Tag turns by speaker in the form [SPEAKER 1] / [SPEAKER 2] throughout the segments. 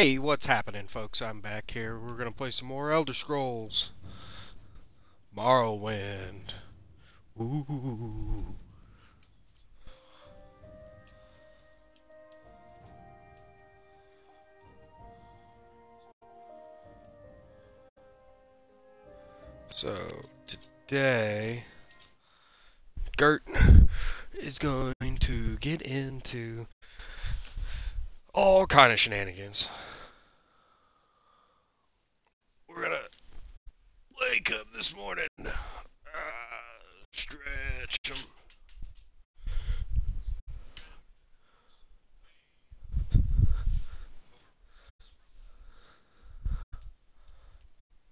[SPEAKER 1] Hey, what's happening, folks? I'm back here. We're gonna play some more Elder Scrolls. Morrowind. Ooh. So, today, Grrtt is going to get into all kind of shenanigans. We're gonna wake up this morning, uh, stretch them.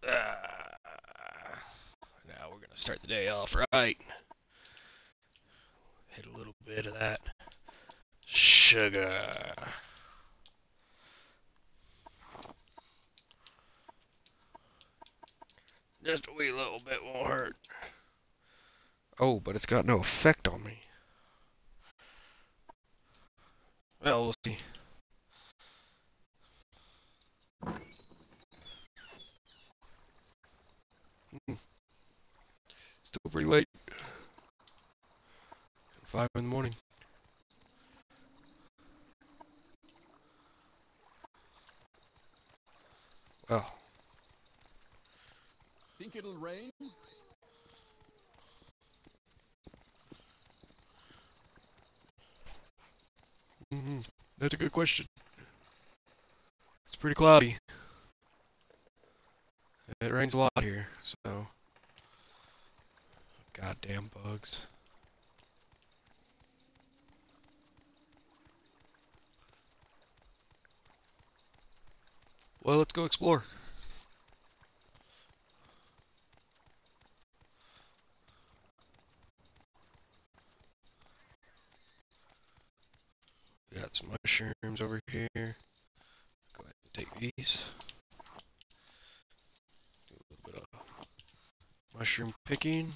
[SPEAKER 1] Uh, now we're gonna start the day off right. Hit a little bit of that sugar. Just a wee little bit won't hurt. Oh, but it's got no effect on me. Well, we'll see. Hmm. Still pretty late. Five in the morning. Well,
[SPEAKER 2] Think it'll rain?
[SPEAKER 1] hmm that's a good question. It's pretty cloudy. It rains a lot here, so. Goddamn bugs. Well, let's go explore. Got some mushrooms over here. Take these. Do a little bit of mushroom picking.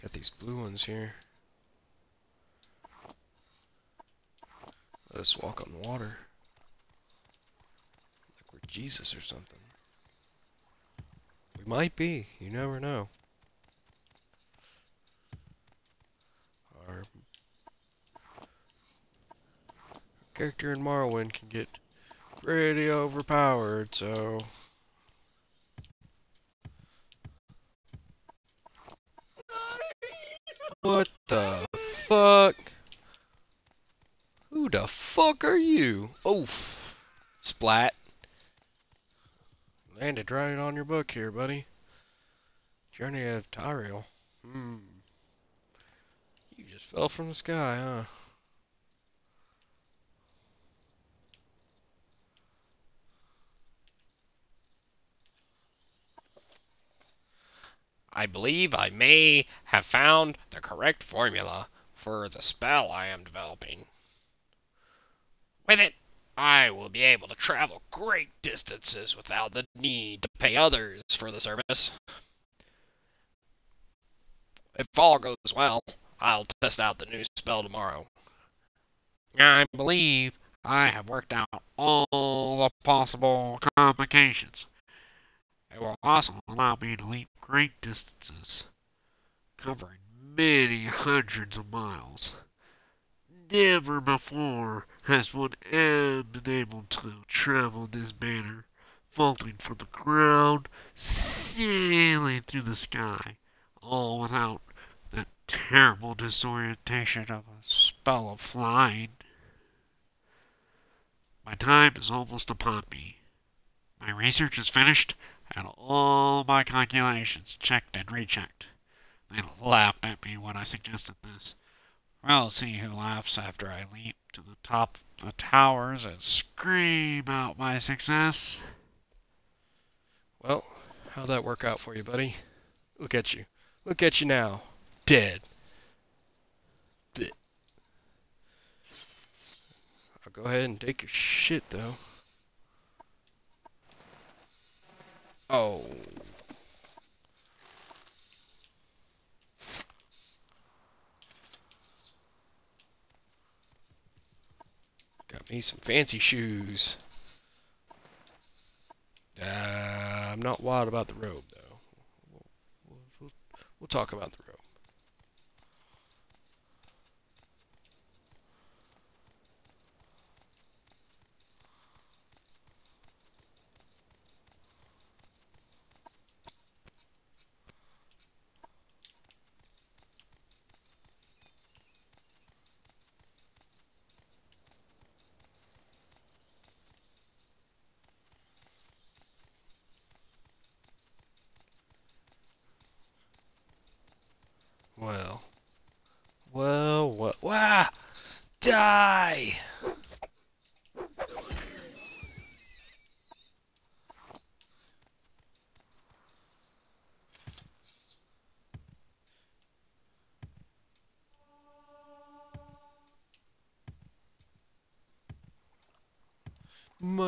[SPEAKER 1] Got these blue ones here. Let us walk on water. Like we're Jesus or something. We might be. You never know. Character in Morrowind can get pretty overpowered, so... What the fuck? Who the fuck are you? Oof. Splat. Landed right on your book here, buddy. Journey of Tyrael. Hmm. You just fell from the sky, huh?
[SPEAKER 3] I believe I may have found the correct formula for the spell I am developing. With it, I will be able to travel great distances without the need to pay others for the service. If all goes well, I'll test out the new spell tomorrow. I believe I have worked out all the possible complications. It will also allow me to leap great distances, covering many hundreds of miles. Never before has one ever been able to travel this manner, vaulting from the ground, sailing through the sky, all without that terrible disorientation of a spell of flying. My time is almost upon me. My research is finished, and all my calculations checked and rechecked. They laughed at me when I suggested this. We'll see who laughs after I leap to the top of the towers and scream out my success.
[SPEAKER 1] Well, how'd that work out for you, buddy? Look at you. Look at you now. Dead. I'll go ahead and take your shit, though. Oh. Got me some fancy shoes. Uh, I'm not wild about the robe, though. We'll, we'll, we'll, we'll talk about the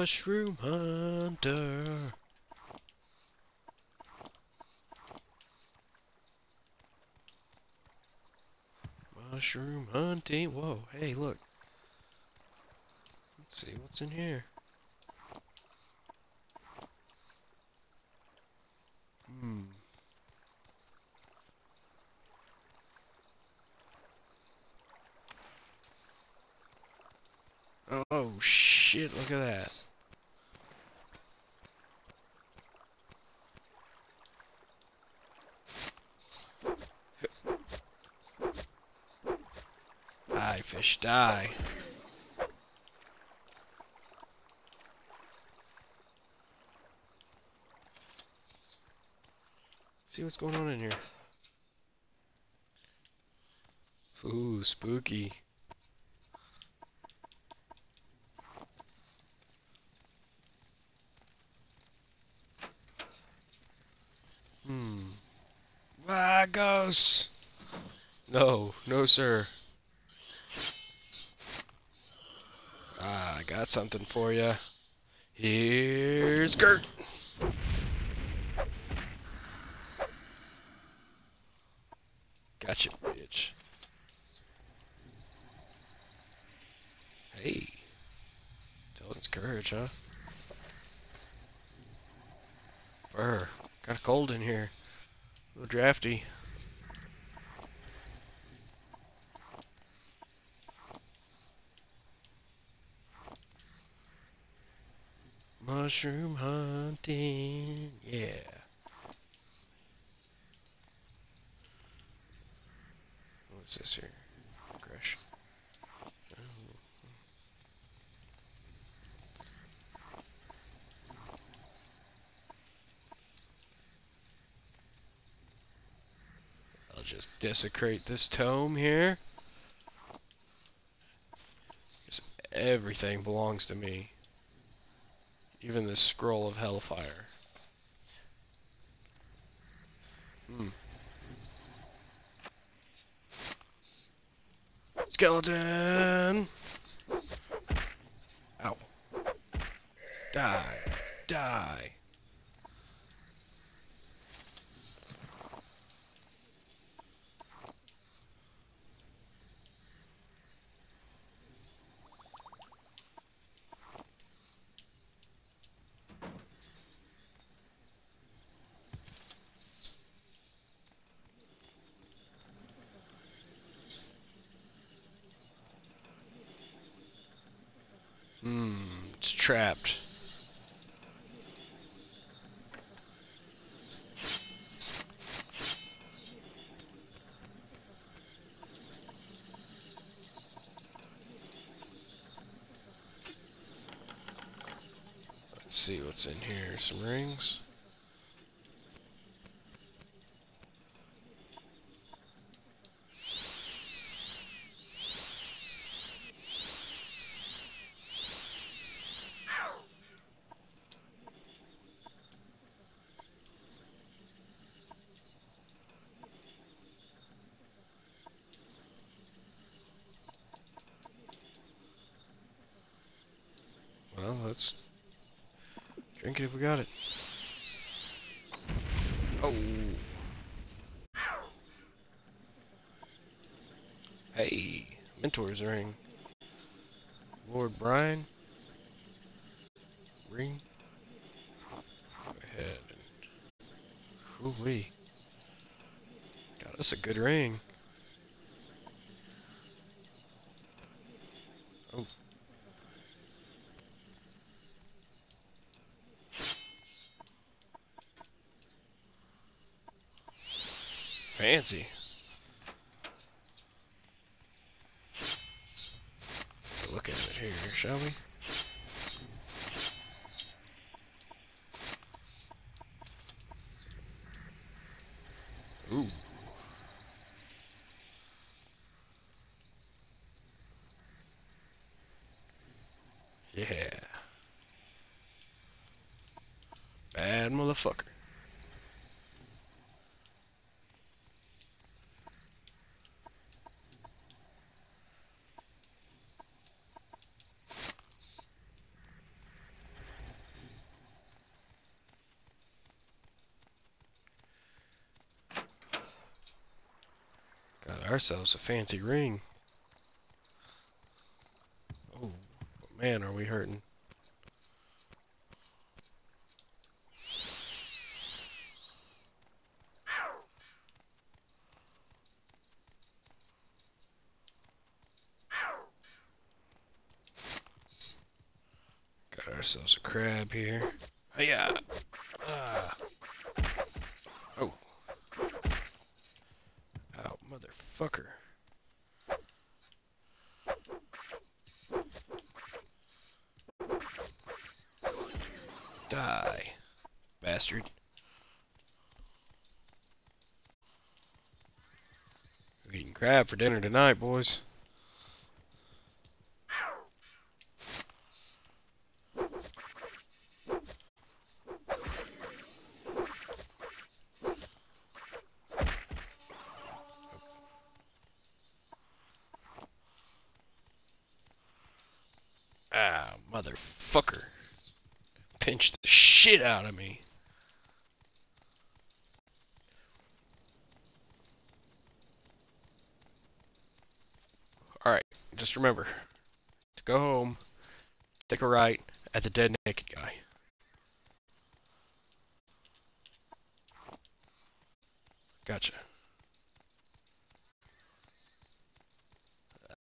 [SPEAKER 1] Mushroom Hunter. Mushroom hunting. Whoa, hey, look. Let's see what's in here. Hmm. Oh, shit, look at that. Die, fish, die. See what's going on in here. Ooh, spooky. Hmm. Ah, ghosts! No, no, sir. Ah, I got something for you. Here's Grrtt. Gotcha, bitch. Hey. Tilden's courage, huh? Brr. Got cold in here. A little drafty. Mushroom hunting, yeah. What's this here? Aggression. I'll just desecrate this tome here. everything belongs to me. Even the scroll of hellfire. Hmm. Skeleton! Ow. Die. Die. Hmm, it's trapped. Let's see in here. Some rings. Well, let's drink it if we got it. Oh. Hey, Mentor's ring. Lord Brian. Ring. Go ahead and. Ooh wee. Got us a good ring. Oh. Fancy. Look at it here, shall we? Ooh. Yeah. Bad motherfucker. Got ourselves a fancy ring. Oh, man, are we hurting. Got ourselves a crab here. Oh Yeah. Ah. Oh. Ow, motherfucker. Die, bastard. We're eating crab for dinner tonight, boys. Ah, motherfucker. Pinched the shit out of me. Alright, just remember to go home, take a right at the dead naked guy. Gotcha.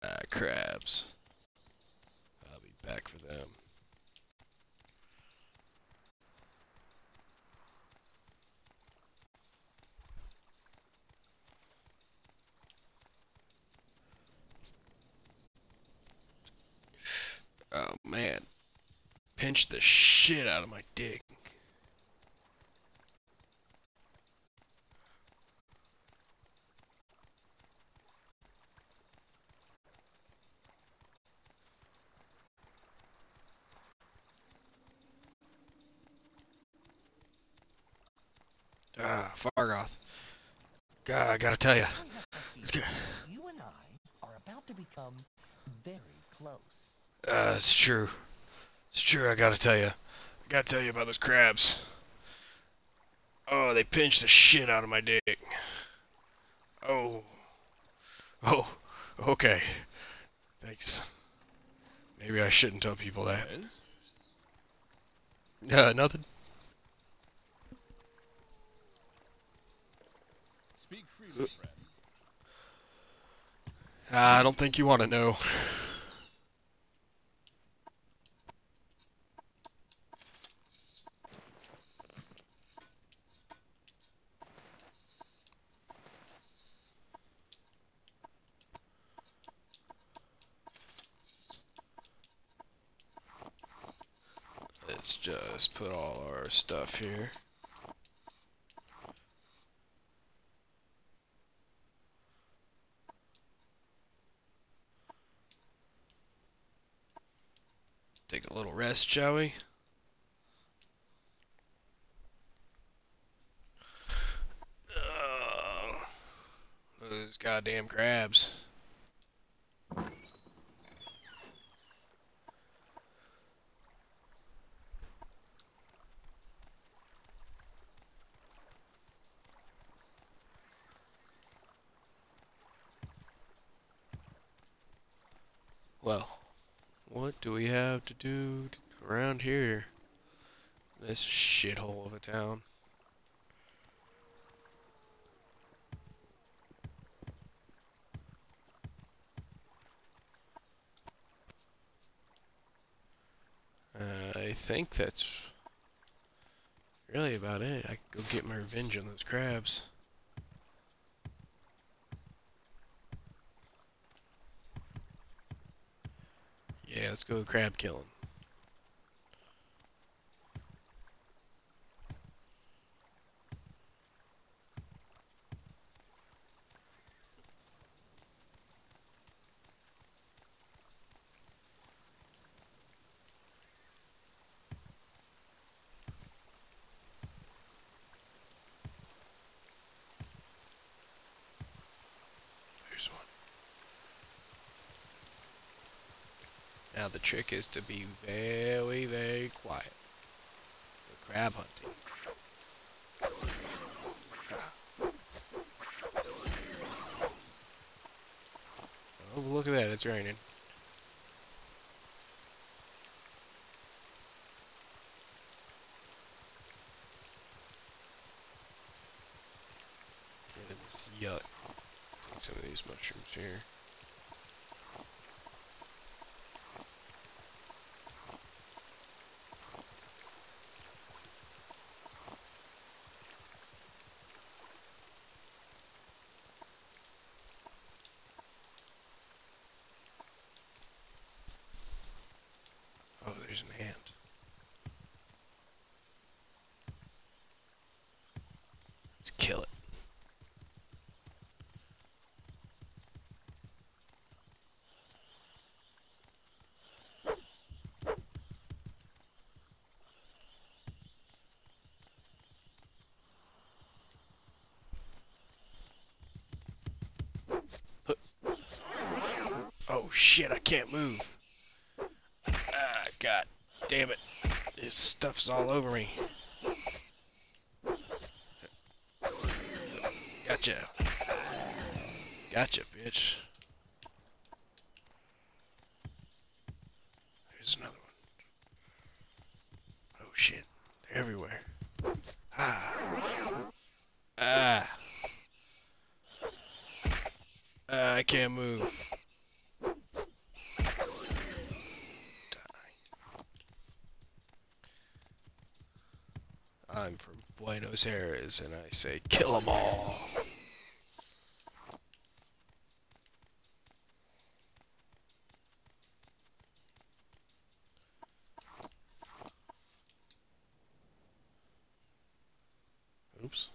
[SPEAKER 1] Ah, crabs. I'll be back for them. Oh man. The shit out of my dick. Ah, Fargoth. God, I gotta tell you. It's good.
[SPEAKER 2] You and I are about to become very close.
[SPEAKER 1] Uh, it's true. It's true, I gotta tell you. I gotta tell you about those crabs. Oh, they pinched the shit out of my dick. Oh. Oh, okay. Thanks. Maybe I shouldn't tell people that. Uh, nothing.
[SPEAKER 4] Speak freely, friend.
[SPEAKER 1] I don't think you want to know. Let's just put all our stuff here. Take a little rest, shall we? Oh, those goddamn crabs. Well, what do we have to do around here? This shithole of a town. Uh, I think that's really about it. I could go get my revenge on those crabs. Yeah, let's go crab killing. There's one. Now the trick is to be very, very quiet. For crab hunting. Oh, look at that, it's raining. Get in this yuck. Take some of these mushrooms here. Oh, there's an ant. Let's kill it. Oh shit, I can't move. Ah, god damn it. This stuff's all over me. Gotcha. Gotcha, bitch. There's another one. Oh shit. They're everywhere. Ah. Ah. Ah, I can't move. I'm from Buenos Aires and I say kill 'em all. Oops.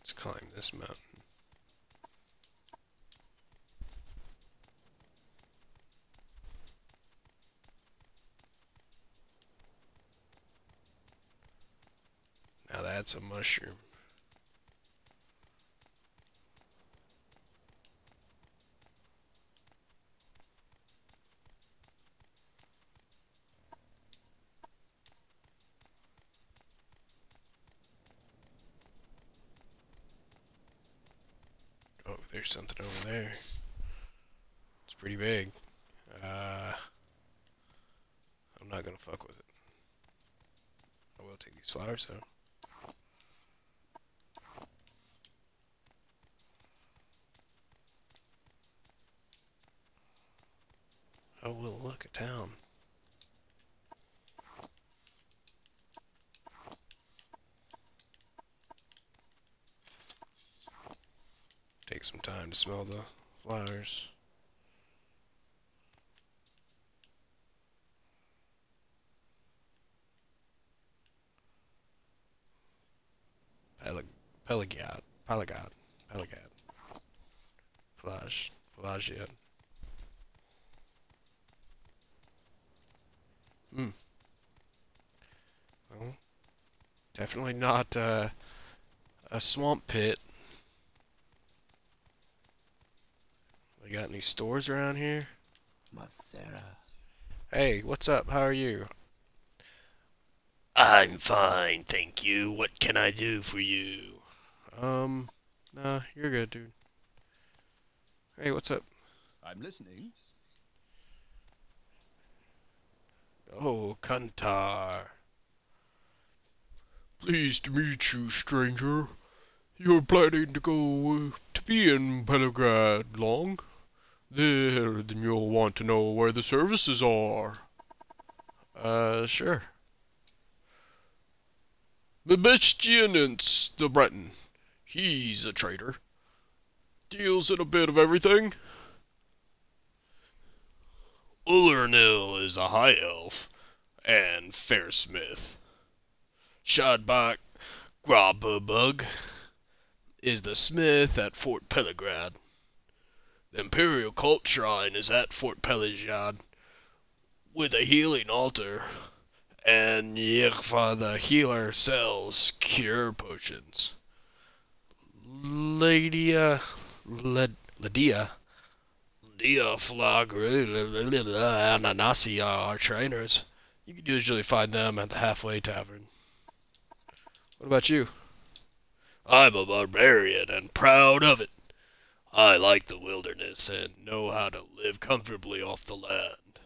[SPEAKER 1] Let's climb this mountain. That's a mushroom. Oh, there's something over there. It's pretty big. Uh, I'm not gonna fuck with it. I will take these flowers though. Oh, well, look at town. Take some time to smell the flowers. Pelag Pelagiad. Pelagad. Pelagad. Pelage. Pelagiad. Hmm. Well, definitely not uh, a swamp pit. We got any stores around here?
[SPEAKER 2] Masera.
[SPEAKER 1] Hey, what's up? How are you?
[SPEAKER 4] I'm fine, thank you. What can I do for you?
[SPEAKER 1] Um, nah, you're good, dude. Hey, what's up?
[SPEAKER 5] I'm listening.
[SPEAKER 1] Oh, Kantar. Pleased to meet you, stranger. You're planning to go uh, to be in Pelagiad long? There, then you'll want to know where the services are. Uh, sure. Mebestian Ence, the Breton. He's a trader. Deals in a bit of everything.
[SPEAKER 4] Uulernil is a high elf and fair smith. Shadbak gra-Burbug is the smith at Fort Pelagiad. The Imperial Cult Shrine is at Fort Pelagiad with a healing altar, and Yirfa the healer sells cure potions. Lydia, Led, Lydia Flagru, and Ahnassi are our trainers. You can usually find them at the halfway tavern.
[SPEAKER 1] What about you?
[SPEAKER 4] I'm a barbarian and proud of it. I like the wilderness and know how to live comfortably off the land.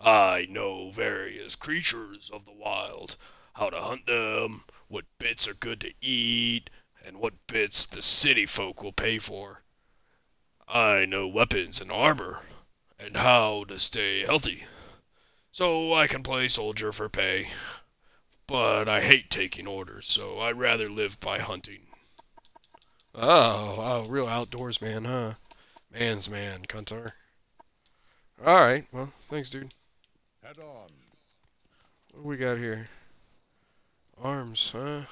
[SPEAKER 4] I know various creatures of the wild, how to hunt them, what bits are good to eat, and what bits the city folk will pay for. I know weapons and armor, and how to stay healthy. So I can play soldier for pay. But I hate taking orders, so I'd rather live by hunting.
[SPEAKER 1] Oh, oh, real outdoors man, huh? Man's man, Kantar. Alright, well, thanks, dude.
[SPEAKER 5] Head on.
[SPEAKER 1] What do we got here? Arms, huh?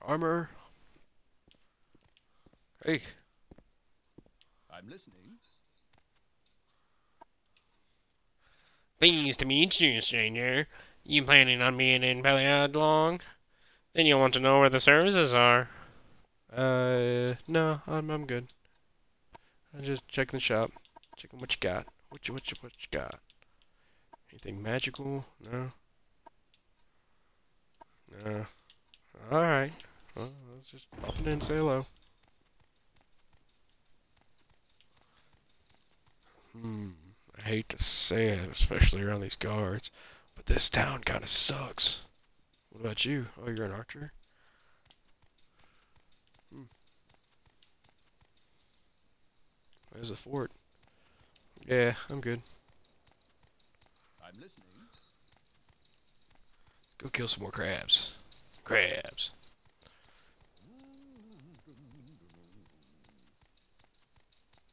[SPEAKER 1] Armor. Hey,
[SPEAKER 5] I'm listening.
[SPEAKER 3] Pleased to meet you, stranger. You planning on being in Pelagiad long? Then you'll want to know where the services are.
[SPEAKER 1] uh, no, I'm, I'm good. I'm just checking the shop. Checking what you got. What you, what you, what you got? Anything magical? No? No. Alright. Well, let's just pop in and say hello. Hmm. I hate to say it, especially around these guards, but this town kind of sucks. What about you? Oh, you're an archer? Hmm. There's the fort. Yeah, I'm good.
[SPEAKER 5] I'm listening.
[SPEAKER 1] Go kill some more crabs. Crabs.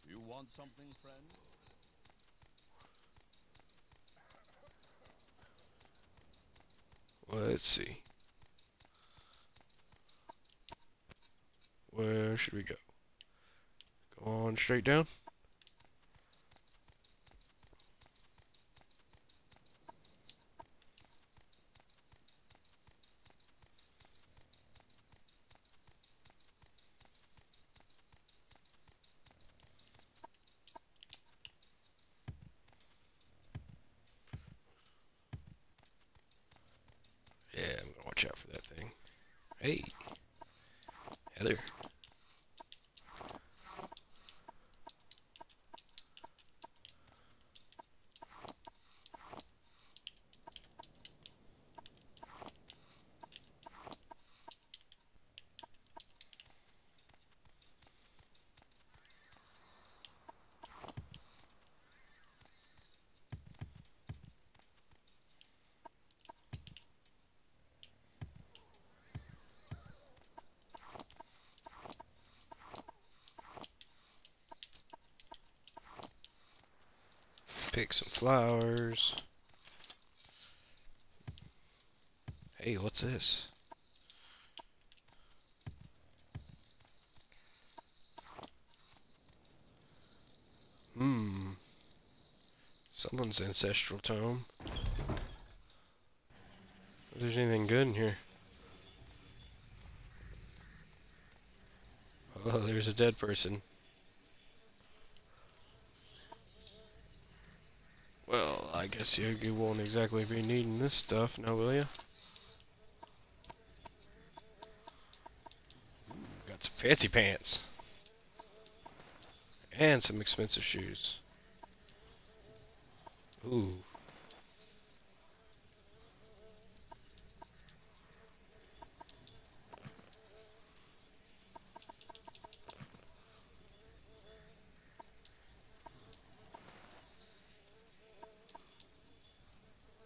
[SPEAKER 5] You want something, friend?
[SPEAKER 1] Let's see. Where should we go? Go on straight down? Yeah, I'm gonna watch out for that thing. Hey, Heather. Pick some flowers. Hey, what's this? Hmm. Someone's ancestral tome. If there's anything good in here. Oh, there's a dead person. Well, I guess you, won't exactly be needing this stuff, now will you? Got some fancy pants. And some expensive shoes. Ooh.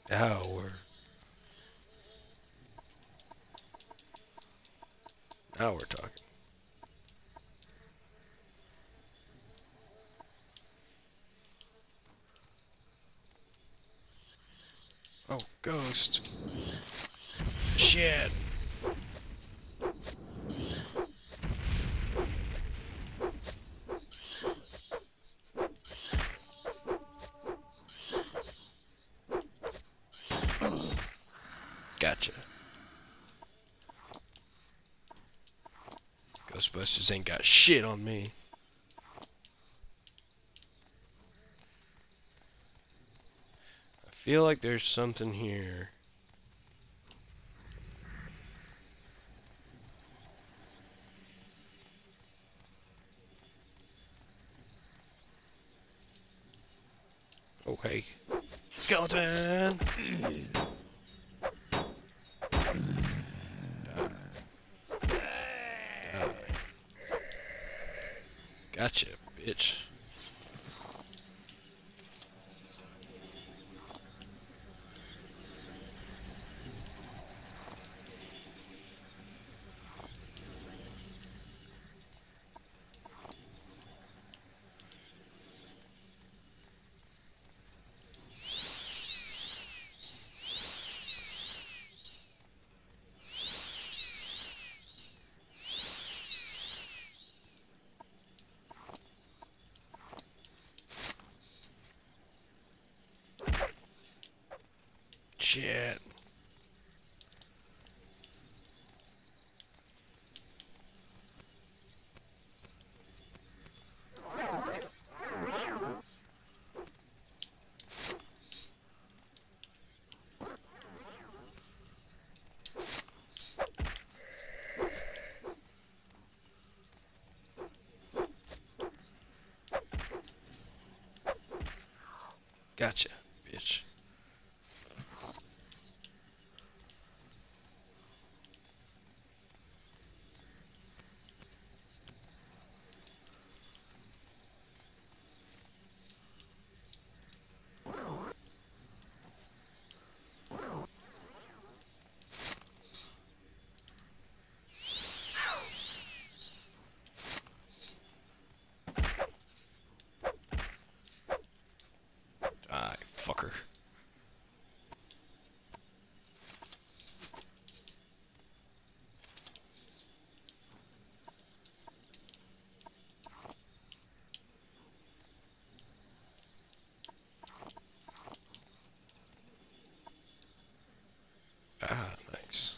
[SPEAKER 1] Now we're now we're talking. Oh, ghost. Shit. Gotcha. Ghostbusters ain't got shit on me. I feel like there's something here. Oh, hey. Skeleton! Gotcha, bitch. Shit. Gotcha, bitch. Die, fucker. Ah, nice.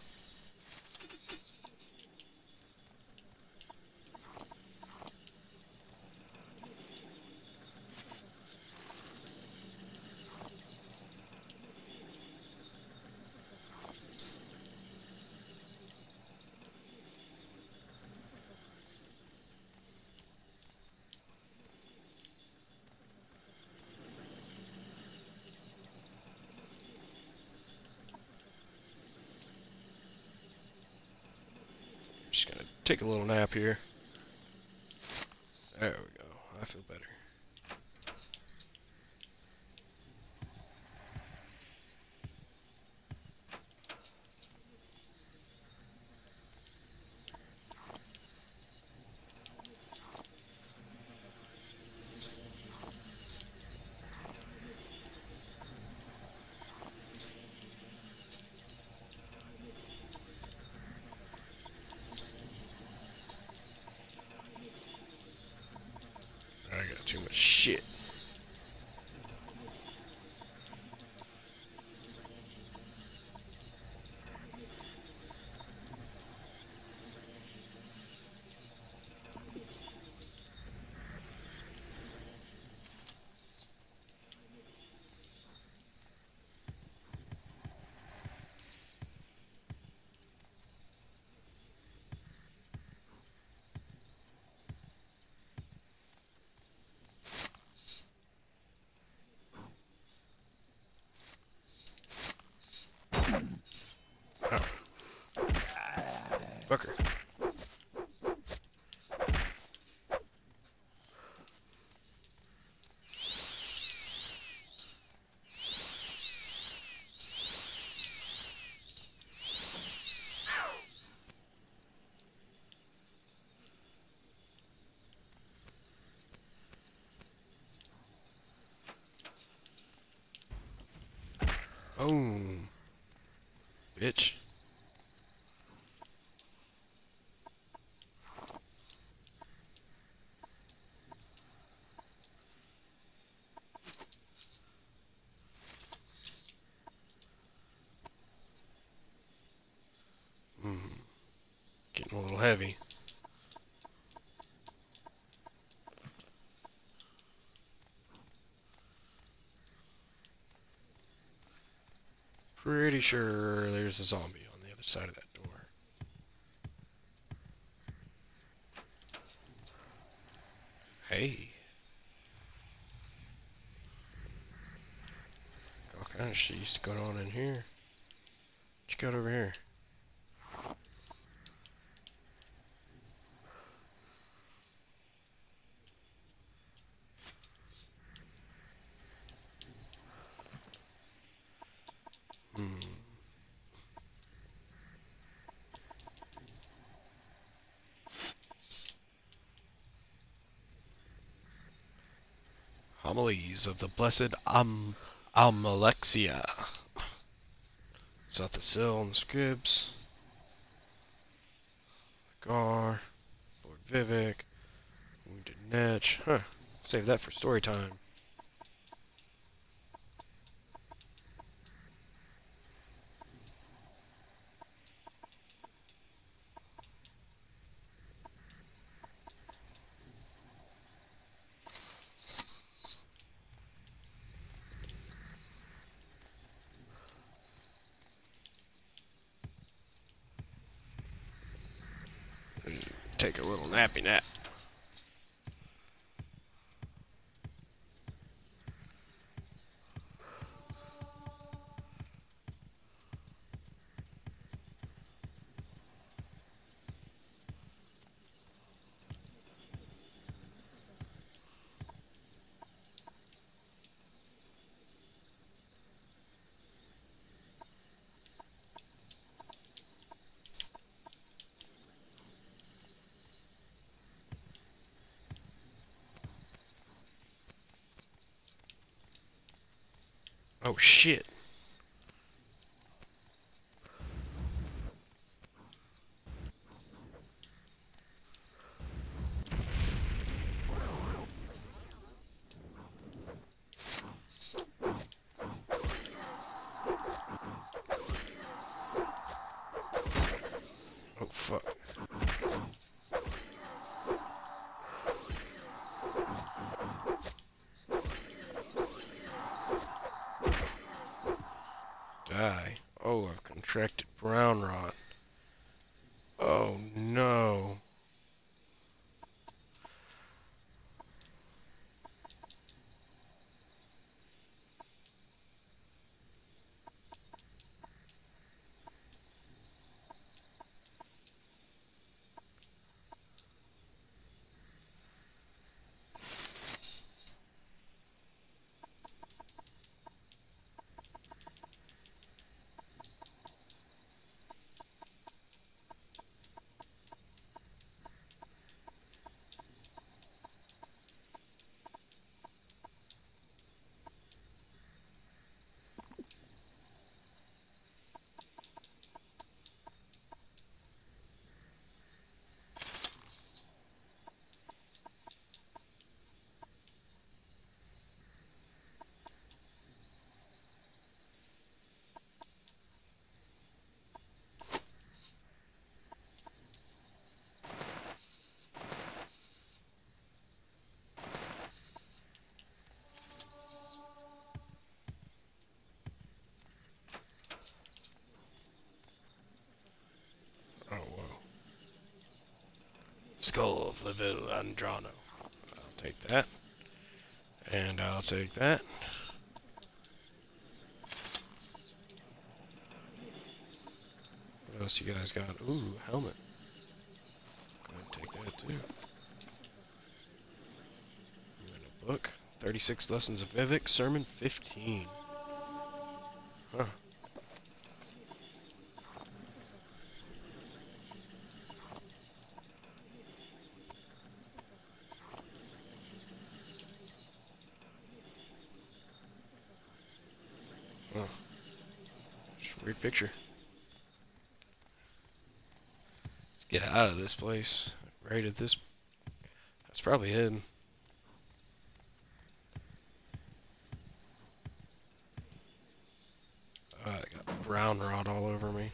[SPEAKER 1] Just gonna take a little nap here. There we go. I feel better. I got you. Fucker. Boom. Bitch. Hmm. Getting a little heavy. Pretty sure there's a zombie on the other side of that door. Hey. All kind of shit's going on in here. What you got over here? Hmm. Homilies of the Blessed Am Almalexia. Sotha Sil and the Scribs. Gar. Lord Vivec. Wounded Netch. Huh. Save that for story time. Take a little nappy nap. Oh shit. Oh fuck. Die. Oh, I've contracted brown rot. Oh no. Oh whoa. Skull of Llevule Andrano. I'll take that. And I'll take that. What else you guys got? Ooh, helmet. I'm take that too. And a book. 36 Lessons of Vivec, Sermon 15. Huh. Huh. Just a weird picture. Let's get out of this place. Right at this. That's probably hidden. Uh, I got brown rot all over me.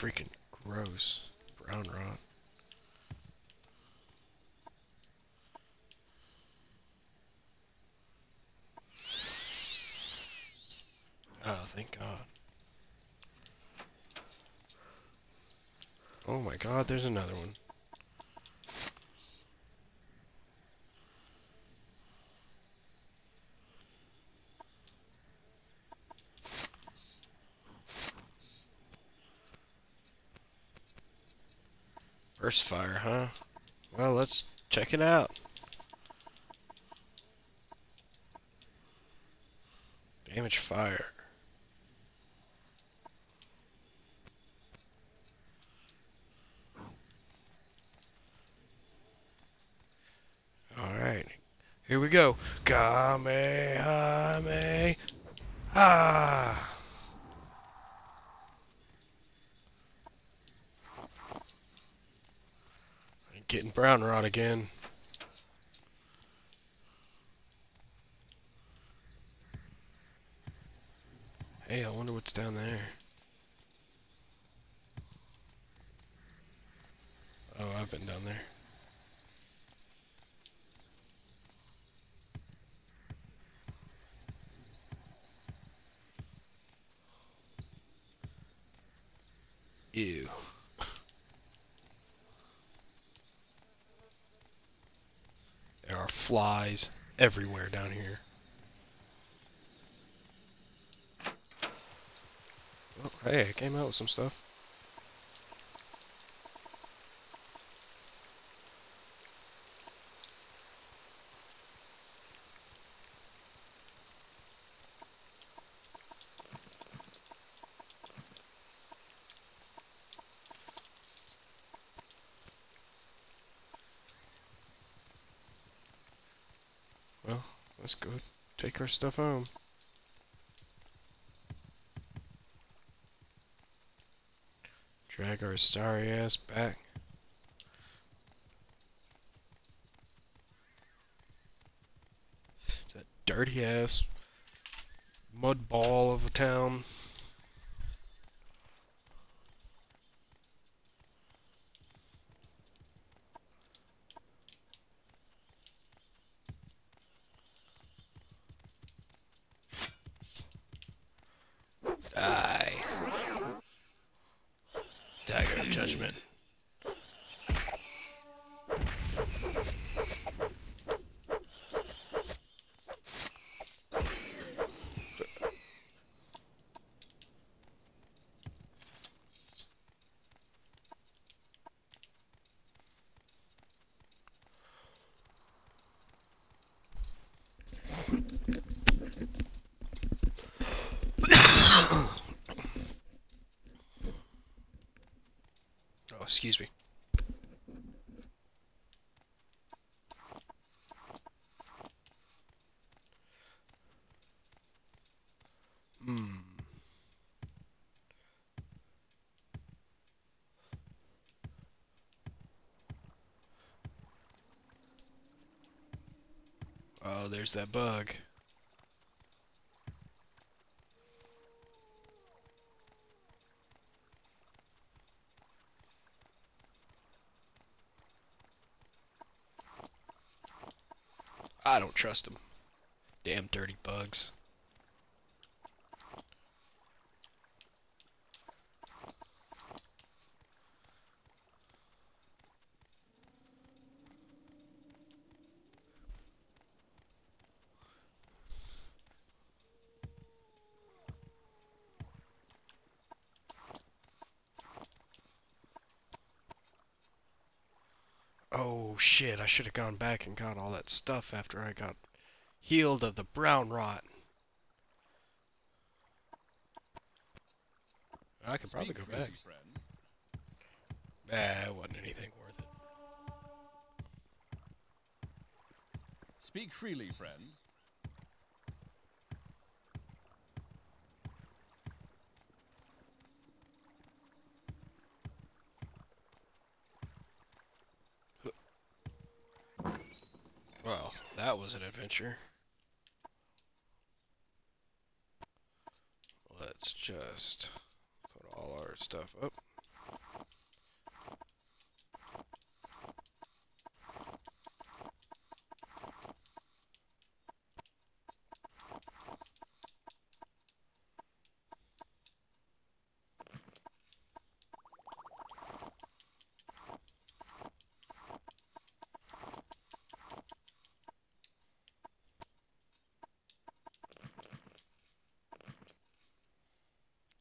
[SPEAKER 1] Freaking gross. Brown rot. Oh, thank God. Oh my God, there's another one. Burst fire, huh? Well, let's check it out. Damage fire. Alright. Here we go. Kamehame. Ah! Getting brown rot again. Hey, I wonder what's down there. Oh, I've been down there. Ew. There are flies everywhere down here. Oh, hey, I came out with some stuff. Well, let's go take our stuff home. Drag our starry ass back. That dirty ass mud ball of a town. Die. Dagger of Judgment. Oh, excuse me. Hmm. Oh, there's that bug. I don't trust them. Damn dirty bugs. Oh shit, I should have gone back and got all that stuff after I got healed of the brown rot. I could probably go back.
[SPEAKER 5] friend.
[SPEAKER 1] Nah, it wasn't anything worth it.
[SPEAKER 5] Speak freely, friend.
[SPEAKER 1] Well, that was an adventure. Let's just put all our stuff up.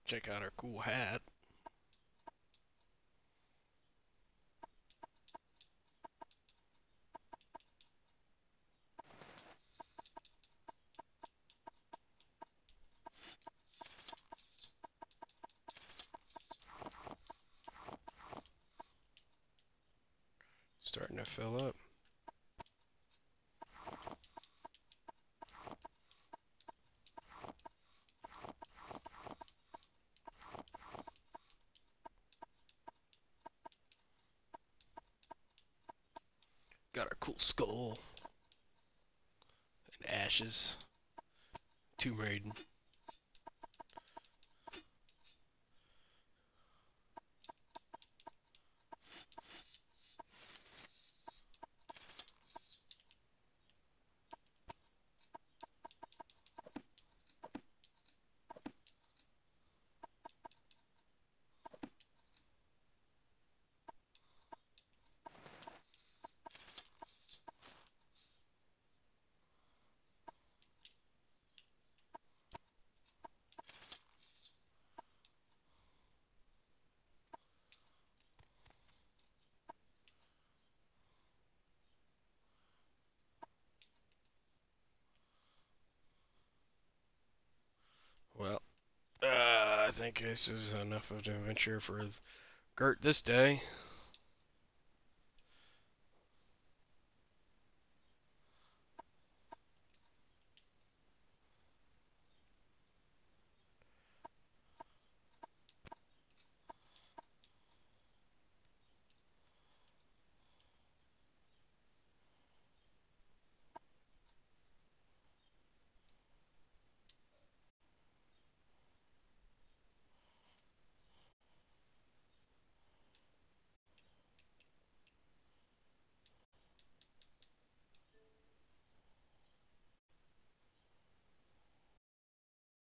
[SPEAKER 1] Check out our cool hat. Starting to fill up. Got our cool skull. Ashes. Tomb Raiden. Well, uh, I think this is enough of an adventure for Grrtt this day.